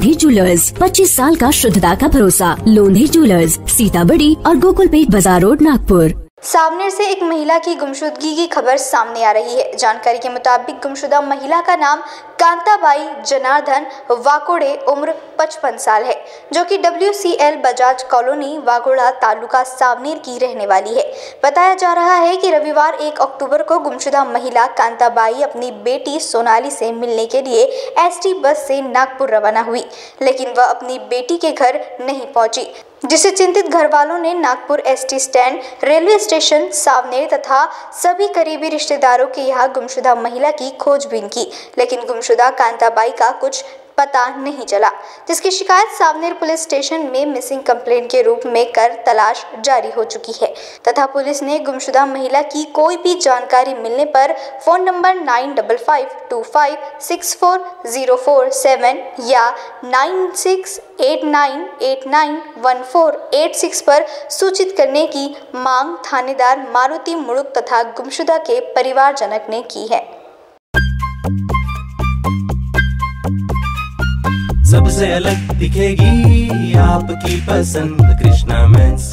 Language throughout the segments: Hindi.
लोंधी ज्वेलर्स 25 साल का शुद्धता का भरोसा। लोंधी ज्वेलर्स, सीताबड़ी और गोकुल पेट बाज़ार रोड, नागपुर। सावनेर से एक महिला की गुमशुदगी की खबर सामने आ रही है। जानकारी के मुताबिक गुमशुदा महिला का नाम कांताबाई जनार्दन वाकोड़े उम्र 55 साल है, जो कि W C L Bajaj colony Wagoda taluka Saoner की रहने वाली है। बताया जा रहा है कि रविवार एक अक्टूबर को गुमशुदा महिला कांताबाई अपनी बेटी सोनाली से मिलने के लिए एसटी बस से नागपुर रवाना हुई, लेकिन वह अपनी बेटी के घर नहीं पहुँची, जिसे चिंतित घर वालों ने Nagpur ST stand, railway station, Saoner तथा सभी करीबी रिश्तेदारों के यहाँ गुमशुदा महिला की खोजबीन की, लेकिन गुमशुदा कांताबाई का कुछ पता नहीं चला, जिसकी शिकायत सावनेर पुलिस स्टेशन में मिसिंग कंप्लेंट के रूप में कर तलाश जारी हो चुकी है। तथा पुलिस ने गुमशुदा महिला की कोई भी जानकारी मिलने पर phone number nine double five two five six four zero four seven या nine six eight nine eight nine one four eight six पर सूचित करने की मांग थानेदार मारुति मुड़ुक तथा गुमशुदा के परिवारजनक ने की है। सबसे अलग दिखेगी आपकी पसंद कृष्णा मेंस।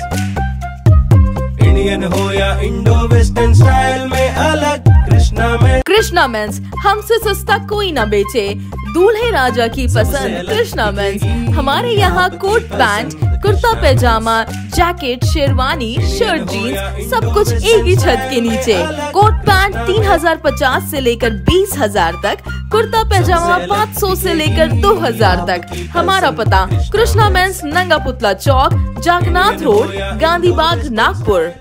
इंडियन हो या इंडो वेस्टर्न स्टाइल में अलग कृष्णा मेंस। कृष्णा मेंस हमसे सस्ता कोई ना बेचे। दूल्हे राजा की पसंद कृष्णा मेंस। हमारे यहाँ coat pant kurta pyjama jacket sherwani shirt jeans सब कुछ एक ही छत के नीचे। कोट पैंट तीन हज़ार पचास ऐसी लेकर बीस हज़ार तक, कुर्ता पैजामा पाँच सौ ऐसी लेकर दो हज़ार तक। हमारा पता, कृष्णा मेंस नंगा पुतला चौक, जागनाथ रोड गांधी बाग नागपुर।